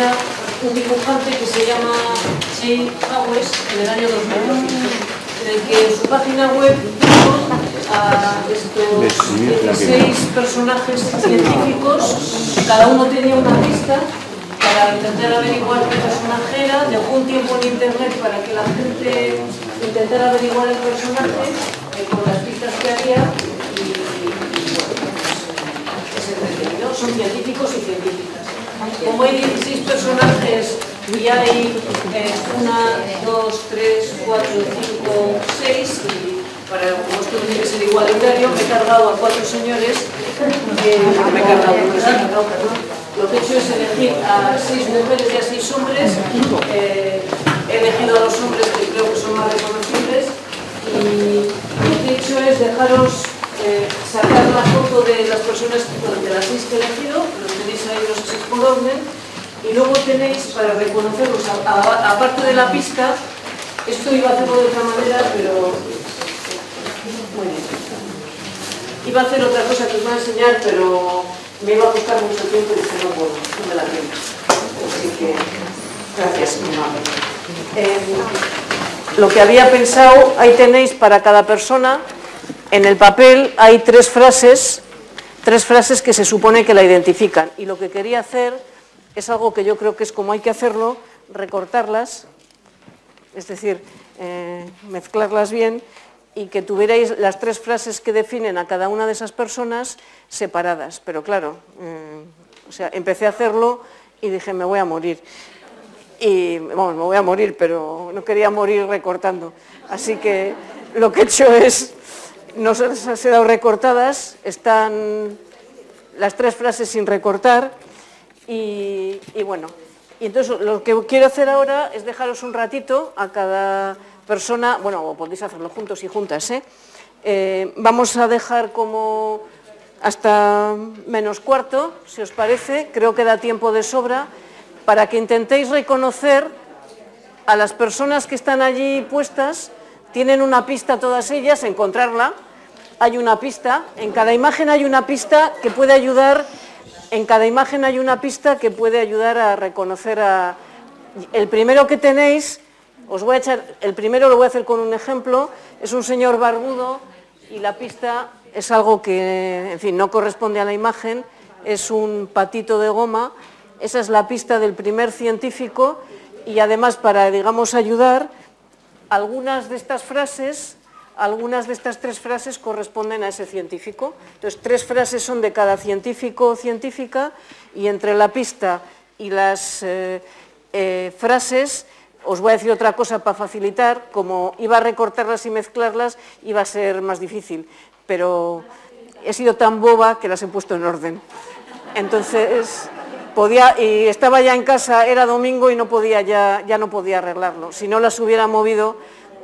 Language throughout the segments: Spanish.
un dibujante que se llama Jay Howes en el año 2012, en el que en su página web puso a estos 16 personajes científicos, cada uno tenía una pista para intentar averiguar qué personaje era, dejó un tiempo en internet para que la gente intentara averiguar el personaje eh, con las pistas que había y, y, bueno, pues, es entretenido. Son científicos y científicas. Como hay 16 personajes y hay eh, una, dos, tres, cuatro, cinco, seis y para como esto tiene que ser igualitario me he cargado a cuatro señores eh, me he cargado, he cargado, perdón. Lo que he hecho es elegir a seis mujeres y a seis hombres. Eh, he elegido a los hombres que creo que son más reconocibles. Y lo que he hecho es dejaros eh, sacar la foto de las personas de las seis que he elegido, los ahí los seis por y luego tenéis para reconocerlos, aparte de la pista, esto iba a hacerlo de otra manera, pero bueno, iba a hacer otra cosa que os voy a enseñar, pero me iba a costar mucho tiempo y dije, no puedo, no me la tengo. Así que, gracias, mi madre. Eh, lo que había pensado, ahí tenéis para cada persona, en el papel hay tres frases, tres frases que se supone que la identifican. Y lo que quería hacer es algo que yo creo que es como hay que hacerlo, recortarlas, es decir, eh, mezclarlas bien y que tuvierais las tres frases que definen a cada una de esas personas separadas. Pero claro, mm, o sea, empecé a hacerlo y dije, me voy a morir. Y, bueno, me voy a morir, pero no quería morir recortando. Así que lo que he hecho es, no se las he dado recortadas, están las tres frases sin recortar y, y bueno, y entonces lo que quiero hacer ahora es dejaros un ratito a cada persona, bueno, podéis hacerlo juntos y juntas, ¿eh? ¿eh? vamos a dejar como hasta menos cuarto, si os parece, creo que da tiempo de sobra, para que intentéis reconocer a las personas que están allí puestas, tienen una pista todas ellas, encontrarla, hay una pista, en cada imagen hay una pista que puede ayudar, en cada imagen hay una pista que puede ayudar a reconocer a... El primero que tenéis os voy a echar, el primero lo voy a hacer con un ejemplo, es un señor barbudo y la pista es algo que, en fin, no corresponde a la imagen, es un patito de goma, esa es la pista del primer científico y además para, digamos, ayudar, algunas de estas frases, algunas de estas tres frases corresponden a ese científico. Entonces, tres frases son de cada científico o científica y entre la pista y las eh, eh, frases os voy a decir otra cosa para facilitar, como iba a recortarlas y mezclarlas, iba a ser más difícil, pero he sido tan boba que las he puesto en orden. Entonces, y estaba ya en casa, era domingo y no podía ya, ya no podía arreglarlo, si no las hubiera movido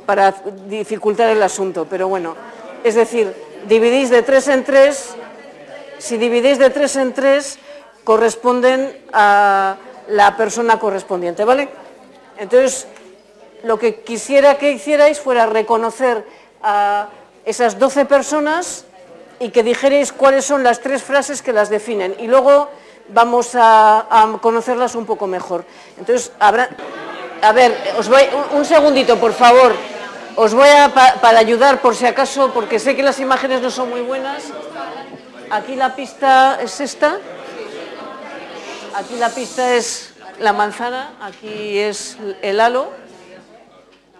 para dificultar el asunto, pero bueno, es decir, dividís de tres en tres, si dividís de tres en tres, corresponden a la persona correspondiente, ¿vale? Entonces, lo que quisiera que hicierais fuera reconocer a esas 12 personas y que dijerais cuáles son las tres frases que las definen. Y luego vamos a, conocerlas un poco mejor. Entonces, habrá... A ver, os voy, un, segundito, por favor. Os voy a, para ayudar, por si acaso, porque sé que las imágenes no son muy buenas. Aquí la pista es esta. Aquí la pista es la manzana, aquí es el halo,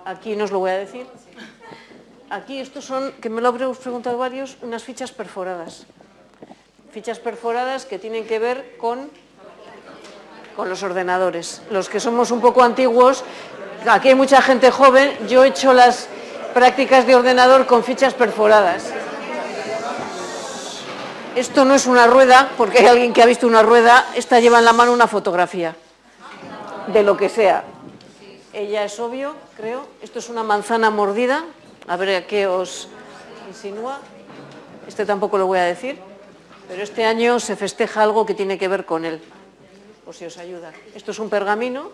aquí no os lo voy a decir. Aquí estos son, que me lo habréis preguntado varios, unas fichas perforadas. Fichas perforadas que tienen que ver con, con los ordenadores. Los que somos un poco antiguos, aquí hay mucha gente joven, yo he hecho las prácticas de ordenador con fichas perforadas. Esto no es una rueda, porque hay alguien que ha visto una rueda, esta lleva en la mano una fotografía de lo que sea. Ella es obvio, creo. Esto es una manzana mordida. A ver qué os insinúa. Este tampoco lo voy a decir. Pero este año se festeja algo que tiene que ver con él. O si os ayuda. Esto es un pergamino.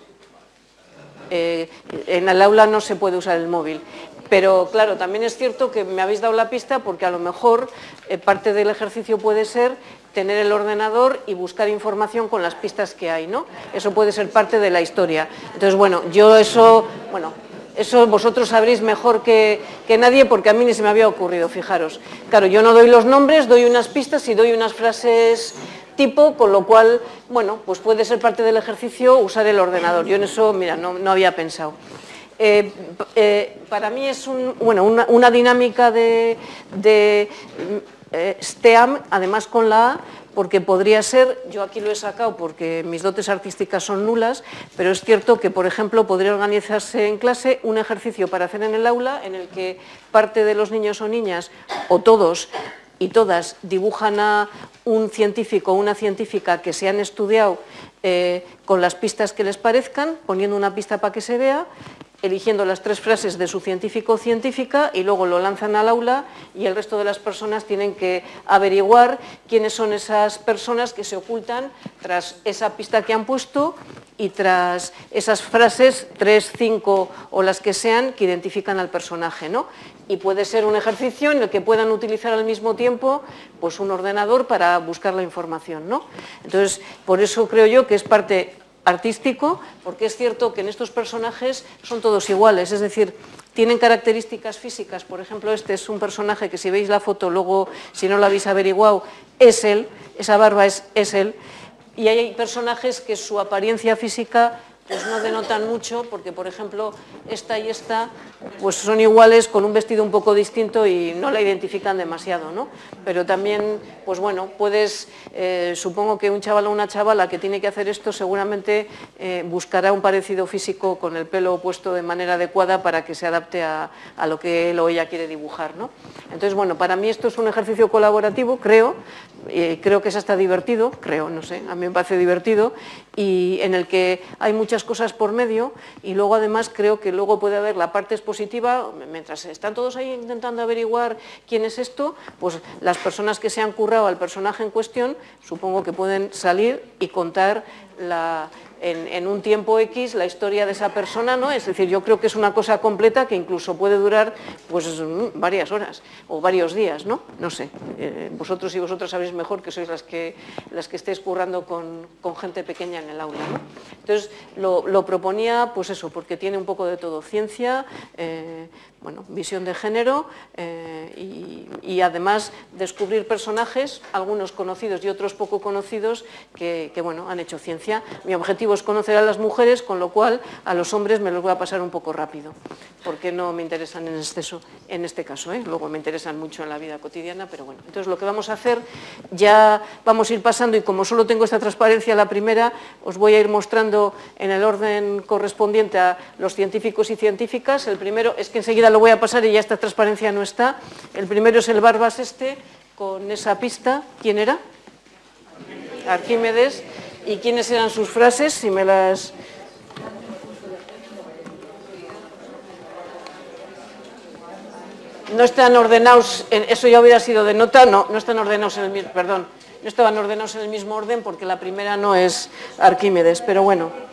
Eh, en el aula no se puede usar el móvil. Pero claro, también es cierto que me habéis dado la pista porque a lo mejor eh, parte del ejercicio puede ser tener el ordenador y buscar información con las pistas que hay, ¿no? Eso puede ser parte de la historia. Entonces, bueno, yo eso, bueno, eso vosotros sabréis mejor que, nadie porque a mí ni se me había ocurrido, fijaros. Claro, yo no doy los nombres, doy unas pistas y doy unas frases tipo, con lo cual, bueno, pues puede ser parte del ejercicio usar el ordenador. Yo en eso, mira, no, no había pensado. Eh, eh, para mí es bueno, una, una, dinámica de, de eh, STEAM, además con la A, porque podría ser, yo aquí lo he sacado porque mis dotes artísticas son nulas, pero es cierto que, por ejemplo, podría organizarse en clase un ejercicio para hacer en el aula en el que parte de los niños o niñas, o todos y todas, dibujan a un científico o una científica que se han estudiado eh, con las pistas que les parezcan, poniendo una pista para que se vea, eligiendo las tres frases de su científico o científica y luego lo lanzan al aula y el resto de las personas tienen que averiguar quiénes son esas personas que se ocultan tras esa pista que han puesto y tras esas frases, tres, cinco o las que sean, que identifican al personaje. ¿no? Y puede ser un ejercicio en el que puedan utilizar al mismo tiempo pues, un ordenador para buscar la información. ¿no? Entonces, por eso creo yo que es parte artístico, porque es cierto que en estos personajes son todos iguales, es decir, tienen características físicas, por ejemplo, este es un personaje que si veis la foto, luego, si no lo habéis averiguado, es él, esa barba es, es él, y hay personajes que su apariencia física pues no denotan mucho porque, por ejemplo, esta y esta pues son iguales con un vestido un poco distinto y no la identifican demasiado, ¿no? Pero también, pues bueno, puedes, eh, supongo que un chaval o una chavala que tiene que hacer esto seguramente eh, buscará un parecido físico con el pelo puesto de manera adecuada para que se adapte a, a lo que él o ella quiere dibujar, ¿no? Entonces, bueno, para mí esto es un ejercicio colaborativo, creo, creo que es hasta divertido, creo, no sé, a mí me parece divertido, y en el que hay muchas cosas por medio y luego además creo que luego puede haber la parte expositiva, mientras están todos ahí intentando averiguar quién es esto, pues las personas que se han currado al personaje en cuestión supongo que pueden salir y contar la, en, un tiempo X la historia de esa persona, ¿no? Es decir, yo creo que es una cosa completa que incluso puede durar pues mm, varias horas o varios días, ¿no? No sé, eh, vosotros y vosotras sabéis mejor que sois las que, las que estéis currando con, gente pequeña en el aula, ¿no? Entonces, lo, proponía, pues eso, porque tiene un poco de todo, ciencia, eh, bueno, visión de género eh, y, además descubrir personajes, algunos conocidos y otros poco conocidos, que, bueno, han hecho ciencia. Mi objetivo conocer a las mujeres, con lo cual a los hombres me los voy a pasar un poco rápido, porque no me interesan en exceso en este caso, ¿eh? luego me interesan mucho en la vida cotidiana, pero bueno. Entonces lo que vamos a hacer, ya vamos a ir pasando y como solo tengo esta transparencia la primera, os voy a ir mostrando en el orden correspondiente a los científicos y científicas. El primero es que enseguida lo voy a pasar y ya esta transparencia no está. El primero es el Barbas este, con esa pista. ¿Quién era? Arquímedes y quiénes eran sus frases, si me las... No están ordenados, eso ya hubiera sido de nota, no, no están ordenados en el mismo, perdón, no estaban ordenados en el mismo orden porque la primera no es Arquímedes, pero bueno.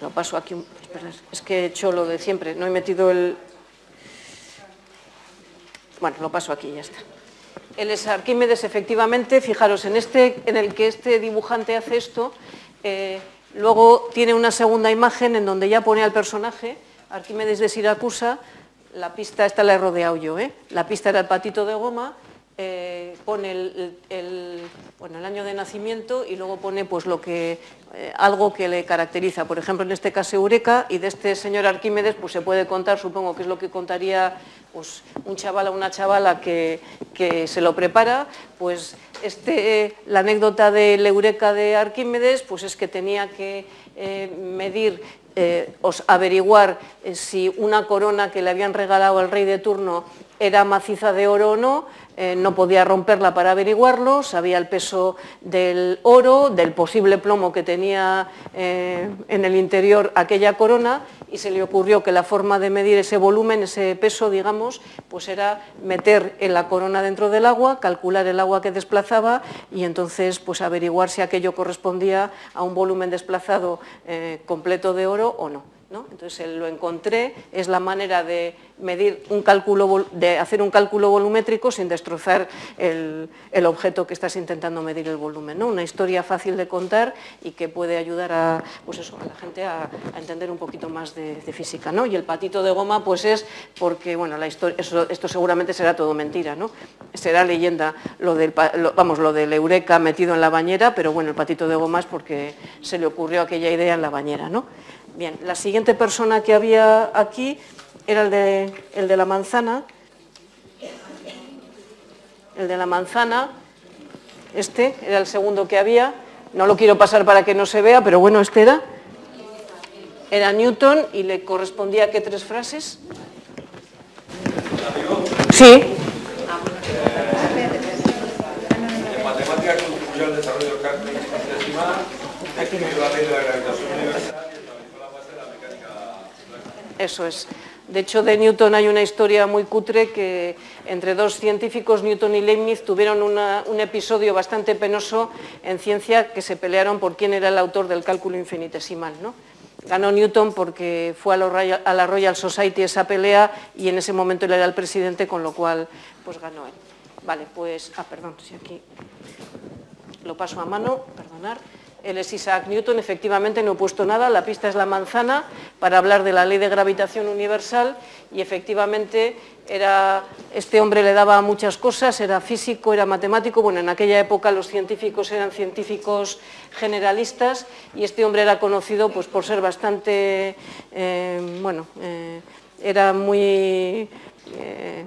lo paso aquí, es que he hecho lo de siempre, no he metido el, bueno, lo paso aquí, ya está. Él es Arquímedes, efectivamente, fijaros, en este, en el que este dibujante hace esto, eh, luego tiene una segunda imagen en donde ya pone al personaje, Arquímedes de Siracusa, la pista, esta la he rodeado yo, ¿eh? la pista era el patito de goma, eh, pone el, bueno, el, año de nacimiento y luego pone pues, lo que, algo que le caracteriza. Por ejemplo, en este caso Eureka, y de este señor Arquímedes pues, se puede contar, supongo que es lo que contaría pues, un chaval o una chavala que, que se lo prepara, pues este, la anécdota de Eureka de Arquímedes pues es que tenía que eh, medir eh, averiguar eh, si una corona que le habían regalado al rey de turno era maciza de oro o no, eh, no podía romperla para averiguarlo, sabía el peso del oro, del posible plomo que tenía en el interior aquella corona y se le ocurrió que la forma de medir ese volumen, ese peso, digamos, pues era meter en la corona dentro del agua, calcular el agua que desplazaba y entonces pues averiguar si aquello correspondía a un volumen desplazado completo de oro o no. Entonces lo encontré, es la manera de medir un cálculo, de hacer un cálculo volumétrico sin destrozar el, objeto que estás intentando medir el volumen. Una historia fácil de contar y que puede ayudar a, pues a la gente a, entender un poquito más de, física. ¿no? Y el patito de goma pues es porque, bueno, la historia, esto seguramente será todo mentira, ¿no? será leyenda lo del, vamos, lo del eureka metido en la bañera, pero bueno, el patito de goma es porque se le ocurrió aquella idea en la bañera. ¿no? Bien, la siguiente persona que había aquí era el de, el de la manzana. El de la manzana, este era el segundo que había. No lo quiero pasar para que no se vea, pero bueno, este era. Era Newton y le correspondía qué tres frases. Sí. En matemáticas el desarrollo universal eso es. De hecho, de Newton hay una historia muy cutre que entre dos científicos, Newton y Leibniz, tuvieron un episodio bastante penoso en ciencia que se pelearon por quién era el autor del cálculo infinitesimal. ¿no? Ganó Newton porque fue a, la Royal Society esa pelea y en ese momento él era el presidente, con lo cual pues ganó él. Vale, pues, ah, perdón, si aquí lo paso a mano, perdonar. Él es Isaac Newton, efectivamente no he puesto nada, la pista es la manzana para hablar de la ley de gravitación universal y efectivamente era, este hombre le daba muchas cosas, era físico, era matemático, bueno, en aquella época los científicos eran científicos generalistas y este hombre era conocido pues, por ser bastante, eh, bueno, eh, era muy... Eh,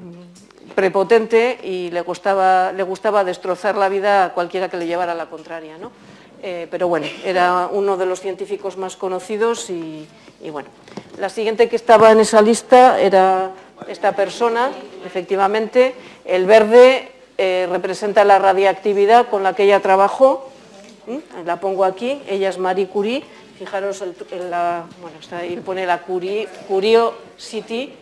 prepotente y le gustaba, le gustaba destrozar la vida a cualquiera que le llevara la contraria. ¿no? Eh, pero bueno, era uno de los científicos más conocidos y, bueno. La siguiente que estaba en esa lista era esta persona, efectivamente. El verde eh, representa la radiactividad con la que ella trabajó, la pongo aquí, ella es Marie Curie, fijaros, bueno, está ahí pone la Curie, Curiosity,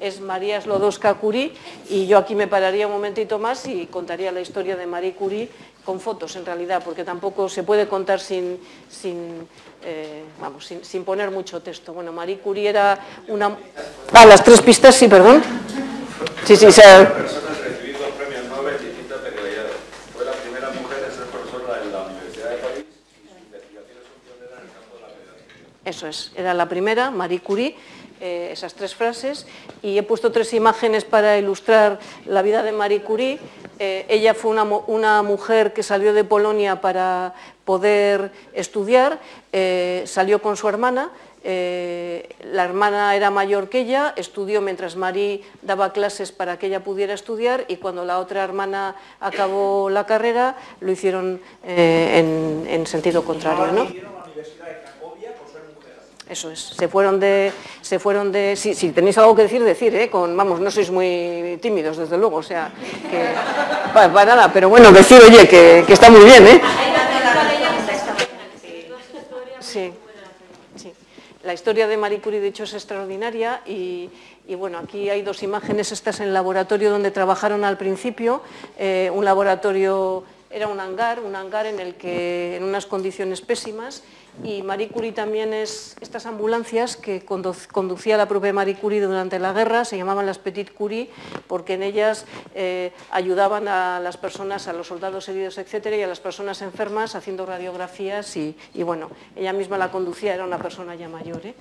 es María Slodowska Curie, y yo aquí me pararía un momentito más y contaría la historia de Marie Curie con fotos en realidad, porque tampoco se puede contar sin, sin, eh, vamos, sin, poner mucho texto. Bueno, Marie Curie era una... Ah, las tres pistas, sí, perdón. Sí, sí, se... Fue la primera mujer en ser profesora en la Universidad de París y sus investigaciones son pioneras en el campo de la medicina. Eso es, era la primera, Marie Curie, eh, esas tres frases, y he puesto tres imágenes para ilustrar la vida de Marie Curie. Eh, ella fue una, mujer que salió de Polonia para poder estudiar, eh, salió con su hermana, la hermana era mayor que ella, estudió mientras Marie daba clases para que ella pudiera estudiar y cuando la otra hermana acabó la carrera lo hicieron en, sentido contrario. ¿no? Eso es, se fueron de, se fueron de, si, tenéis algo que decir, decir, ¿eh? Con, vamos, no sois muy tímidos, desde luego, o sea, que, para, nada, pero bueno, decir, oye, que, está muy bien, ¿eh? Sí, sí. La historia de Marie Curie, de hecho, es extraordinaria y, bueno, aquí hay dos imágenes, estas en el laboratorio donde trabajaron al principio, eh, un laboratorio era un hangar, un hangar en el que en unas condiciones pésimas y Marie Curie también es estas ambulancias que conducía la propia Marie Curie durante la guerra, se llamaban las Petit Curie, porque en ellas eh, ayudaban a las personas, a los soldados heridos, etcétera, y a las personas enfermas haciendo radiografías y, bueno, ella misma la conducía, era una persona ya mayor. ¿eh?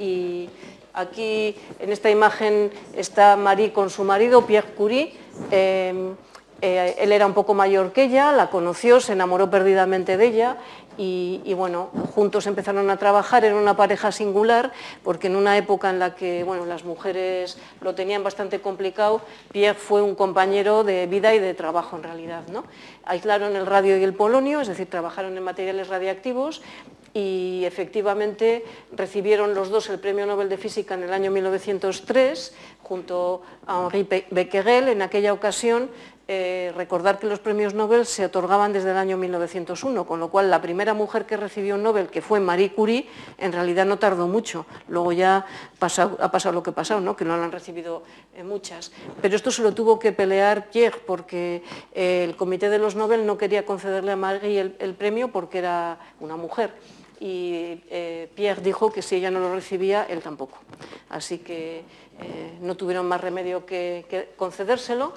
Y aquí en esta imagen está Marie con su marido, Pierre Curie, eh, él era un poco mayor que ella, la conoció, se enamoró perdidamente de ella y, bueno, juntos empezaron a trabajar, en una pareja singular, porque en una época en la que bueno, las mujeres lo tenían bastante complicado, Pierre fue un compañero de vida y de trabajo en realidad. ¿no? Aislaron el radio y el polonio, es decir, trabajaron en materiales radiactivos y efectivamente recibieron los dos el Premio Nobel de Física en el año 1903 junto a Henri Becquerel. En aquella ocasión eh, recordar que los premios Nobel se otorgaban desde el año 1901, con lo cual la primera mujer que recibió un Nobel, que fue Marie Curie, en realidad no tardó mucho. Luego ya ha pasado lo que ha pasado, ¿no? que no lo han recibido eh, muchas. Pero esto se lo tuvo que pelear Pierre, porque eh, el comité de los Nobel no quería concederle a Marie el, premio porque era una mujer y Pierre dijo que si ella no lo recibía, él tampoco. Así que no tuvieron más remedio que concedérselo.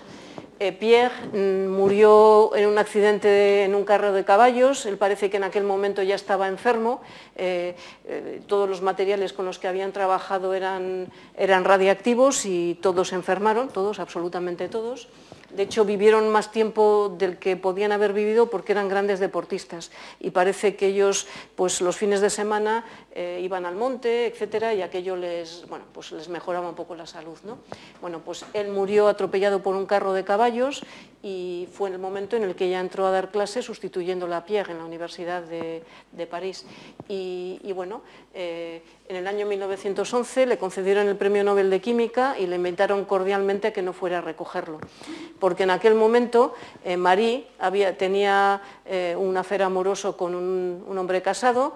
Eh, Pierre mm, murió en un accidente en un carro de caballos, él parece que en aquel momento ya estaba enfermo, eh, eh, todos los materiales con los que habían trabajado eran, eran radiactivos y todos se enfermaron, todos, absolutamente todos. De hecho, vivieron más tiempo del que podían haber vivido porque eran grandes deportistas y parece que ellos, pues los fines de semana iban al monte, etcétera, y aquello les, bueno, pues les mejoraba un poco la salud. ¿no? Bueno, pues él murió atropellado por un carro de caballos y fue en el momento en el que ella entró a dar clases sustituyendo a Pierre en la Universidad de, París. Y, bueno, eh, en el año 1911 le concedieron el Premio Nobel de Química y le invitaron cordialmente a que no fuera a recogerlo, porque en aquel momento eh, Marie había, tenía eh, un amoroso con un, hombre casado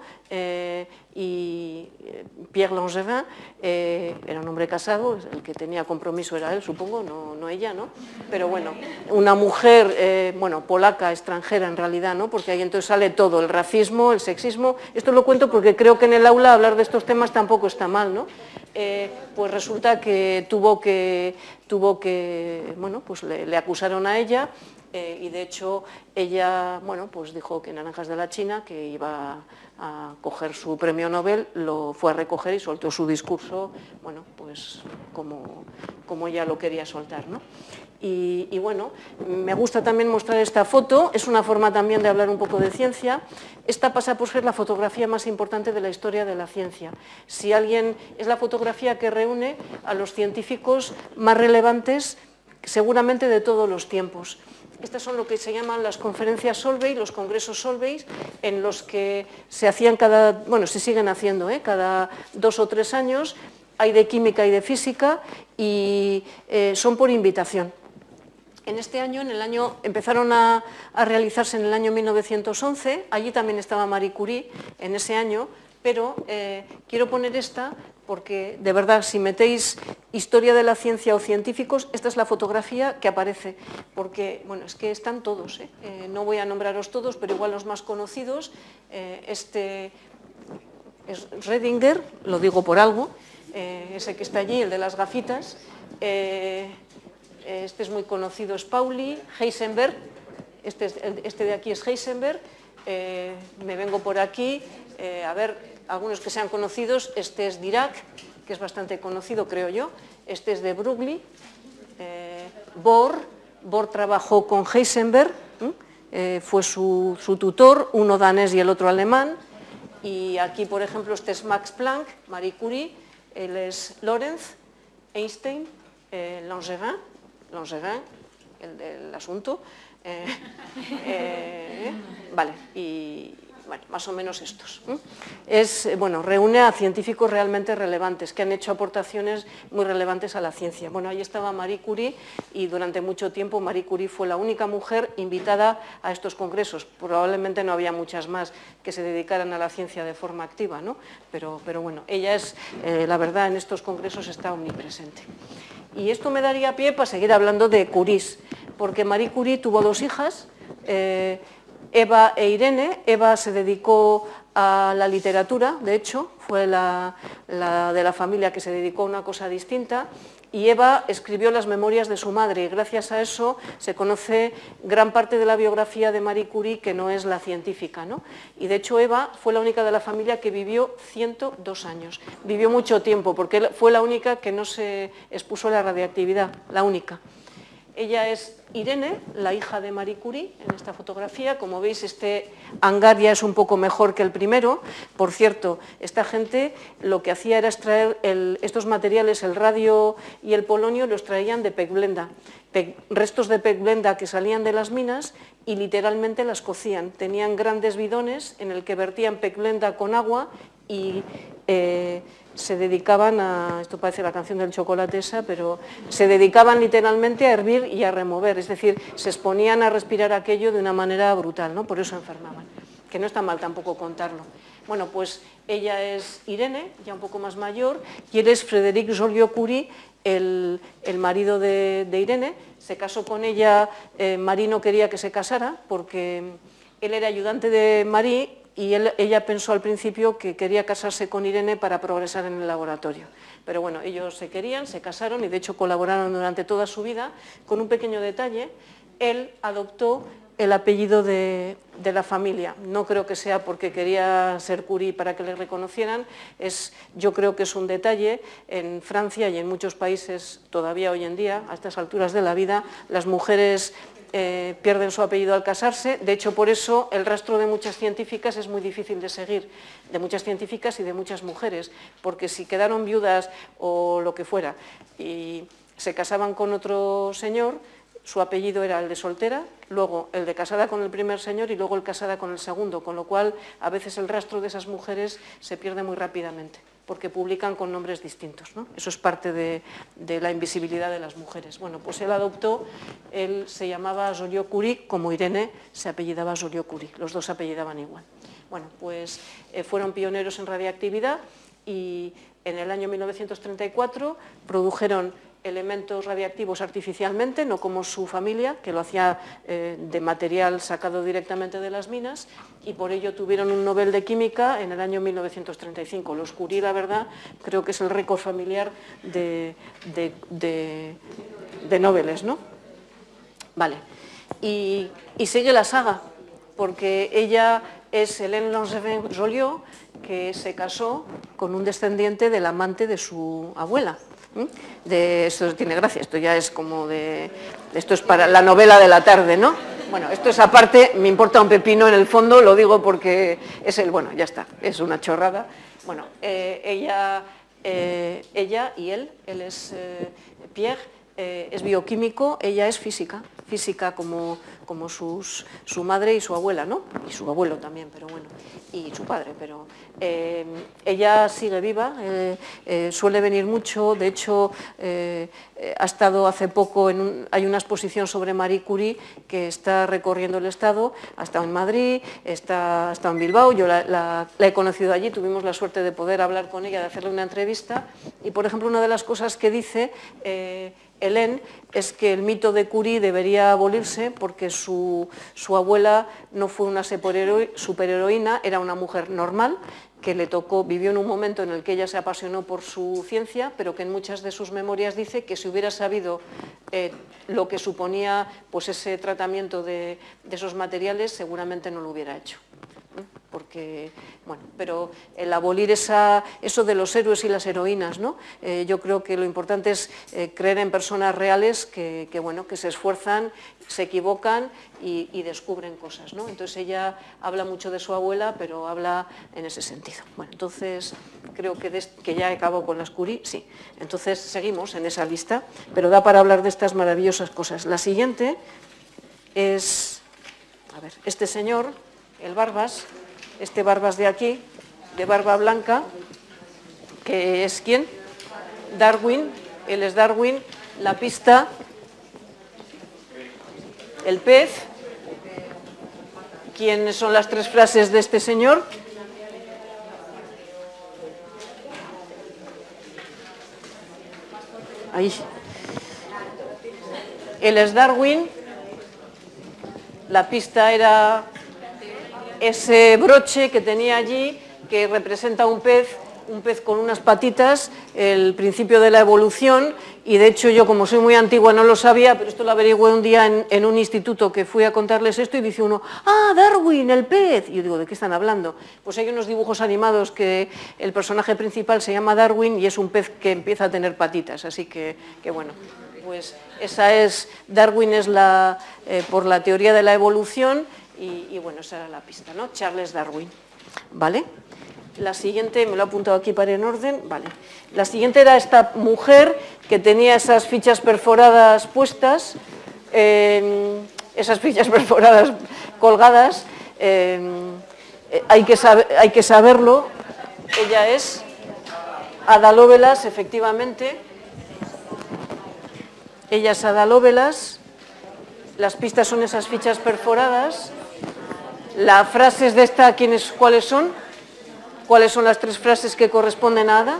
y Pierre Langevin era un hombre casado, el que tenía compromiso era él, supongo, no, no ella, ¿no? Pero bueno, una mujer, bueno, polaca, extranjera en realidad, ¿no? Porque ahí entonces sale todo, el racismo, el sexismo. Esto lo cuento porque creo que en el aula hablar de estos temas tampoco está mal, ¿no? Eh, pues resulta que tuvo que, tuvo que bueno, pues le, acusaron a ella eh, y de hecho ella, bueno, pues dijo que Naranjas de la China, que iba a coger su premio Nobel, lo fue a recoger y soltó su discurso, bueno, pues como, como ella lo quería soltar, ¿no? Y, bueno, me gusta también mostrar esta foto, es una forma también de hablar un poco de ciencia. Esta pasa por ser la fotografía más importante de la historia de la ciencia. Si alguien, es la fotografía que reúne a los científicos más relevantes seguramente de todos los tiempos. Estas son lo que se llaman las conferencias Solvay, los congresos Solvay, en los que se hacían cada, bueno, se siguen haciendo ¿eh? cada dos o tres años, hay de química y de física, y eh, son por invitación. En este año, en el año, empezaron a, realizarse en el año 1911, allí también estaba Marie Curie en ese año, pero eh, quiero poner esta porque de verdad si metéis historia de la ciencia o científicos, esta es la fotografía que aparece, porque bueno, es que están todos, ¿eh? Eh, no voy a nombraros todos, pero igual los más conocidos, este es Redinger, lo digo por algo, ese que está allí, el de las gafitas, este es muy conocido, es Pauli, Heisenberg, este, este de aquí es Heisenberg, eh, me vengo por aquí, eh, a ver, algunos que sean conocidos, este es Dirac, que es bastante conocido, creo yo, este es de Brugli, eh, Bohr, Bohr trabajó con Heisenberg, fue su, tutor, uno danés y el otro alemán, y aquí, por ejemplo, este es Max Planck, Marie Curie, él es Lorenz, Einstein, Langevin, Langevin, el del asunto. Eh, eh, vale, y bueno, más o menos estos. Es, bueno, reúne a científicos realmente relevantes, que han hecho aportaciones muy relevantes a la ciencia. Bueno, ahí estaba Marie Curie y durante mucho tiempo Marie Curie fue la única mujer invitada a estos congresos. Probablemente no había muchas más que se dedicaran a la ciencia de forma activa, ¿no? pero, pero bueno, ella es, eh, la verdad, en estos congresos está omnipresente. Y esto me daría pie para seguir hablando de Curie, porque Marie Curie tuvo dos hijas, eh, Eva e Irene. Eva se dedicó a la literatura, de hecho, fue la, de la familia que se dedicó a una cosa distinta, y Eva escribió las memorias de su madre y gracias a eso se conoce gran parte de la biografía de Marie Curie que no es la científica. ¿no? Y de hecho Eva fue la única de la familia que vivió 102 años. Vivió mucho tiempo porque fue la única que no se expuso a la radiactividad, la única. Ella es Irene, la hija de Marie Curie, en esta fotografía. Como veis, este hangar ya es un poco mejor que el primero. Por cierto, esta gente lo que hacía era extraer estos materiales, el radio y el polonio, los traían de pegblenda. restos de pegblenda que salían de las minas y literalmente las cocían. Tenían grandes bidones en el que vertían pegblenda con agua y... Eh, se dedicaban a, esto parece la canción del chocolate pero se dedicaban literalmente a hervir y a remover, es decir, se exponían a respirar aquello de una manera brutal, ¿no? por eso enfermaban, que no está mal tampoco contarlo. Bueno, pues ella es Irene, ya un poco más mayor, y él es Frédéric Joliot-Curie, el, marido de, Irene, se casó con ella, eh, Marie no quería que se casara porque él era ayudante de Marie y ella pensó al principio que quería casarse con Irene para progresar en el laboratorio. Pero bueno, ellos se querían, se casaron y de hecho colaboraron durante toda su vida con un pequeño detalle. Él adoptó el apellido de, la familia. No creo que sea porque quería ser Curie para que le reconocieran, es, yo creo que es un detalle. En Francia y en muchos países todavía hoy en día, a estas alturas de la vida, las mujeres eh, pierden su apellido al casarse. De hecho, por eso el rastro de muchas científicas es muy difícil de seguir, de muchas científicas y de muchas mujeres, porque si quedaron viudas o lo que fuera y se casaban con otro señor, su apellido era el de soltera, luego el de casada con el primer señor y luego el casada con el segundo, con lo cual a veces el rastro de esas mujeres se pierde muy rápidamente porque publican con nombres distintos. ¿no? Eso es parte de, la invisibilidad de las mujeres. Bueno, pues él adoptó, él se llamaba Joliot Curie, como Irene se apellidaba Joliot Curie, los dos se apellidaban igual. Bueno, pues eh, fueron pioneros en radiactividad y en el año 1934 produjeron elementos radiactivos artificialmente, no como su familia, que lo hacía eh, de material sacado directamente de las minas, y por ello tuvieron un Nobel de Química en el año 1935. Los Curie, la verdad, creo que es el récord familiar de, de, Nobeles, ¿no? Vale. Y, sigue la saga, porque ella es Hélène Langevin Joliot, que se casó con un descendiente del amante de su abuela, de, esto tiene gracia, esto ya es como de... Esto es para la novela de la tarde, ¿no? Bueno, esto es aparte, me importa un pepino en el fondo, lo digo porque es el... Bueno, ya está, es una chorrada. Bueno, eh, ella, eh, ella y él, él es eh, Pierre, es bioquímico, ella es física, física como como sus, su madre y su abuela, ¿no? Y su abuelo también, pero bueno, y su padre, pero eh, ella sigue viva, eh, eh, suele venir mucho, de hecho ha estado hace poco, hay una exposición sobre Marie Curie que está recorriendo el estado, ha estado en Madrid, está, ha estado en Bilbao, yo la, he conocido allí, tuvimos la suerte de poder hablar con ella, de hacerle una entrevista, y por ejemplo una de las cosas que dice Es que el mito de Curie debería abolirse porque su, abuela no fue una superheroína, era una mujer normal que le tocó, vivió en un momento en el que ella se apasionó por su ciencia, pero que en muchas de sus memorias dice que si hubiera sabido eh, lo que suponía pues, ese tratamiento de esos materiales, seguramente no lo hubiera hecho porque, bueno, pero el abolir eso de los héroes y las heroínas, ¿no? Eh, yo creo que lo importante es eh, creer en personas reales que, bueno, que se esfuerzan, se equivocan y, descubren cosas, ¿no? Entonces ella habla mucho de su abuela, pero habla en ese sentido. Bueno, entonces creo que, que ya he acabado con las Curie, sí. Entonces seguimos en esa lista, pero da para hablar de estas maravillosas cosas. La siguiente es, a ver, este señor, el Barbas, este Barbas de aquí, de barba blanca, que es quién? Darwin, él es Darwin, la pista, el pez, ¿quiénes son las tres frases de este señor? Ahí. Él es Darwin, la pista era ese broche que tenía allí, que representa un pez, un pez con unas patitas, el principio de la evolución, y de hecho yo como soy muy antigua no lo sabía, pero esto lo averigüé un día en, un instituto que fui a contarles esto y dice uno, ah, Darwin, el pez. Y yo digo, ¿de qué están hablando? Pues hay unos dibujos animados que el personaje principal se llama Darwin y es un pez que empieza a tener patitas, así que, bueno, pues esa es, Darwin es la, eh, por la teoría de la evolución y, bueno, esa era la pista, ¿no? Charles Darwin, ¿vale? La siguiente, me lo he apuntado aquí para en orden, vale. La siguiente era esta mujer que tenía esas fichas perforadas puestas, esas fichas perforadas colgadas, eh, hay, que hay que saberlo, ella es Ada Lovelace, efectivamente, ella es Ada Lovelace, las pistas son esas fichas perforadas, las frases de esta, ¿quiénes, ¿cuáles son? ¿Cuáles son las tres frases que corresponden a Ada?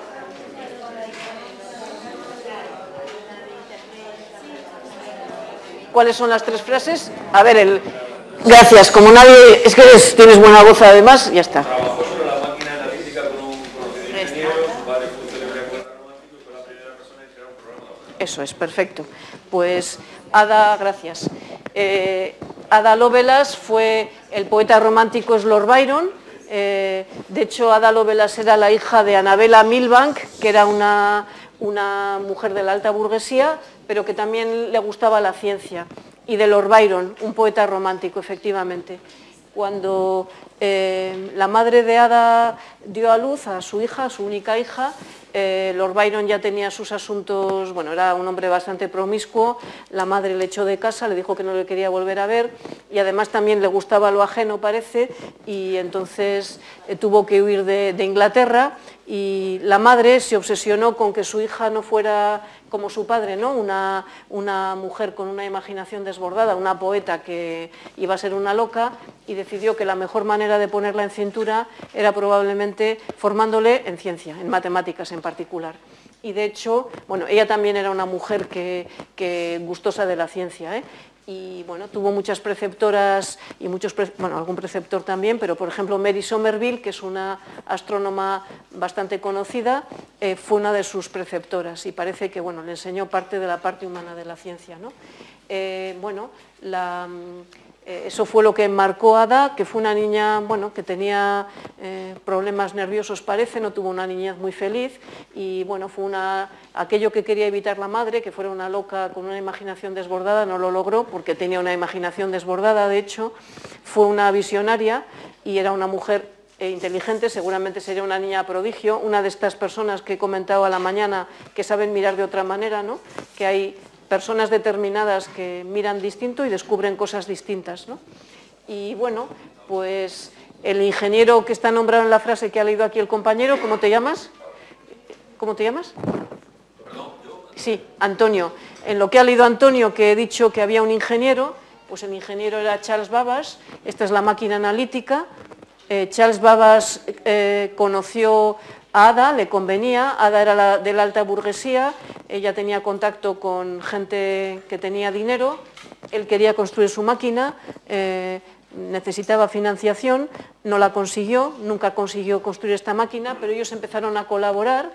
¿Cuáles son las tres frases? A ver, el... Gracias, como nadie... Es que tienes buena voz además, ya está. Eso es, perfecto. Pues Ada, gracias. Eh, Ada Lovelace fue el poeta romántico es Lord Byron, eh, de hecho, Ada Lovelace era la hija de Anabela Milbank, que era una, mujer de la alta burguesía, pero que también le gustaba la ciencia, y de Lord Byron, un poeta romántico, efectivamente. Cuando eh, la madre de Ada dio a luz a su hija, a su única hija, eh, Lord Byron ya tenía sus asuntos, bueno, era un hombre bastante promiscuo, la madre le echó de casa, le dijo que no le quería volver a ver y además también le gustaba lo ajeno, parece, y entonces eh, tuvo que huir de Inglaterra y la madre se obsesionó con que su hija no fuera como su padre, ¿no? Una, una, mujer con una imaginación desbordada, una poeta que iba a ser una loca y decidió que la mejor manera de ponerla en cintura era probablemente formándole en ciencia, en matemáticas en particular. Y de hecho, bueno, ella también era una mujer que, gustosa de la ciencia, ¿eh? Y bueno, tuvo muchas preceptoras y muchos, bueno, algún preceptor también, pero por ejemplo Mary Somerville, que es una astrónoma bastante conocida, eh, fue una de sus preceptoras y parece que bueno, le enseñó parte de la parte humana de la ciencia. ¿no? Eh, bueno, la, eso fue lo que marcó a Ada, que fue una niña bueno, que tenía eh, problemas nerviosos, parece, no tuvo una niñez muy feliz y bueno, fue una, aquello que quería evitar la madre, que fuera una loca con una imaginación desbordada, no lo logró porque tenía una imaginación desbordada, de hecho, fue una visionaria y era una mujer eh, inteligente, seguramente sería una niña prodigio, una de estas personas que he comentado a la mañana que saben mirar de otra manera, ¿no? que hay personas determinadas que miran distinto y descubren cosas distintas. ¿no? Y bueno, pues el ingeniero que está nombrado en la frase que ha leído aquí el compañero, ¿cómo te llamas? ¿Cómo te llamas? Sí, Antonio. En lo que ha leído Antonio, que he dicho que había un ingeniero, pues el ingeniero era Charles Babbage, esta es la máquina analítica. Eh, Charles Babbage eh, conoció Ada le convenía, Ada era de la alta burguesía, ella tenía contacto con gente que tenía dinero, él quería construir su máquina, eh, necesitaba financiación, no la consiguió, nunca consiguió construir esta máquina, pero ellos empezaron a colaborar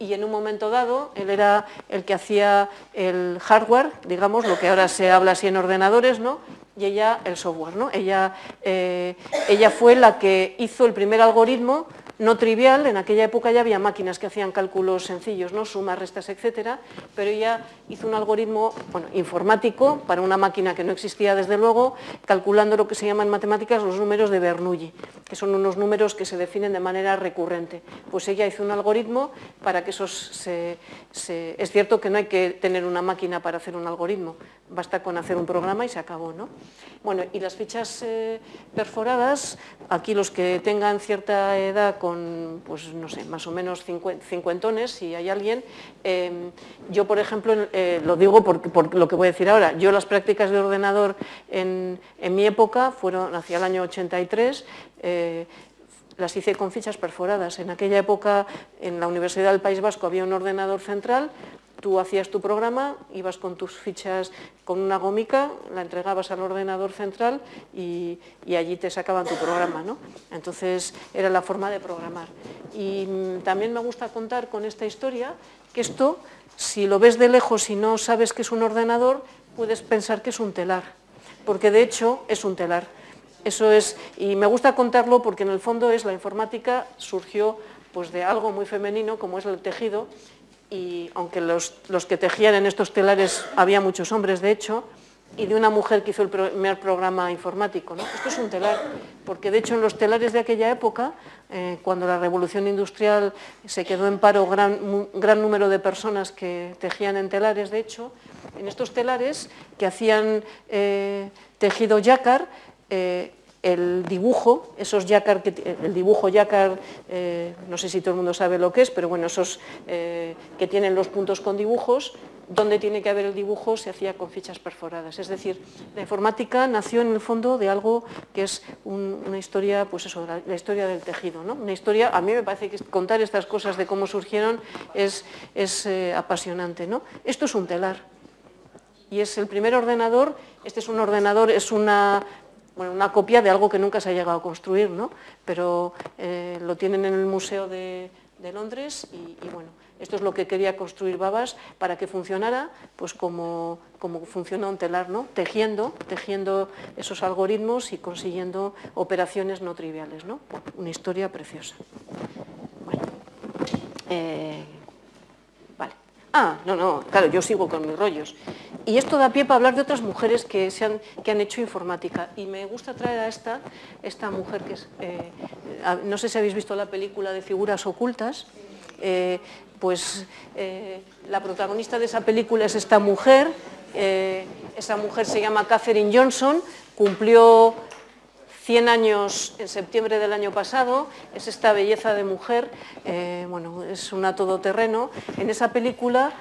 y en un momento dado él era el que hacía el hardware, digamos, lo que ahora se habla así en ordenadores, ¿no? y ella el software. ¿no? Ella, eh, ella fue la que hizo el primer algoritmo no trivial, en aquella época ya había máquinas que hacían cálculos sencillos, ¿no? sumas, restas, etcétera, pero ella hizo un algoritmo bueno, informático para una máquina que no existía desde luego, calculando lo que se llama en matemáticas los números de Bernoulli, que son unos números que se definen de manera recurrente. Pues ella hizo un algoritmo para que esos se, Es cierto que no hay que tener una máquina para hacer un algoritmo, basta con hacer un programa y se acabó. ¿no? Bueno, y las fichas eh, perforadas, aquí los que tengan cierta edad con, pues no sé, más o menos cincuentones, si hay alguien. Em, yo, por ejemplo, eh, lo digo por, lo que voy a decir ahora, yo las prácticas de ordenador en, mi época fueron hacia el año 83, eh, las hice con fichas perforadas. En aquella época, en la Universidad del País Vasco había un ordenador central, tú hacías tu programa, ibas con tus fichas con una gomica, la entregabas al ordenador central y, allí te sacaban tu programa. ¿no? Entonces era la forma de programar. Y mm, también me gusta contar con esta historia que esto, si lo ves de lejos y no sabes que es un ordenador, puedes pensar que es un telar, porque de hecho es un telar. Eso es, y me gusta contarlo porque en el fondo es la informática surgió pues de algo muy femenino como es el tejido y aunque los, los que tejían en estos telares había muchos hombres de hecho, y de una mujer que hizo el primer programa informático. ¿no? Esto es un telar, porque de hecho en los telares de aquella época, eh, cuando la revolución industrial se quedó en paro gran, gran número de personas que tejían en telares, de hecho, en estos telares que hacían eh, tejido yácar, eh, el dibujo, esos yacar, el dibujo yacar, no sé si todo el mundo sabe lo que es, pero bueno, esos que tienen los puntos con dibujos, donde tiene que haber el dibujo se hacía con fichas perforadas. Es decir, la informática nació en el fondo de algo que es una historia, pues eso, la, historia del tejido. ¿no? Una historia, a mí me parece que contar estas cosas de cómo surgieron es, es eh, apasionante. ¿no? Esto es un telar y es el primer ordenador, este es un ordenador, es una, bueno, una copia de algo que nunca se ha llegado a construir, ¿no? pero eh, lo tienen en el Museo de, Londres y bueno, esto es lo que quería construir Babas para que funcionara pues como, como funciona un telar, ¿no? tejiendo, tejiendo esos algoritmos y consiguiendo operaciones no triviales. ¿no? Una historia preciosa. Eh. Ah, no, no, claro, yo sigo con mis rollos. Y esto da pie para hablar de otras mujeres que, se han, que han hecho informática. Y me gusta traer a esta, esta mujer que es... Eh, no sé si habéis visto la película de figuras ocultas. Eh, pues eh, la protagonista de esa película es esta mujer, esa mujer se llama Catherine Johnson, cumplió 100 años en septiembre del año pasado, es esta belleza de mujer, eh, bueno, es una todoterreno. En esa película,